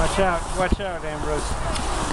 Watch out, watch out, Ambrose.